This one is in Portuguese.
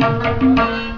Música